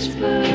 whisper.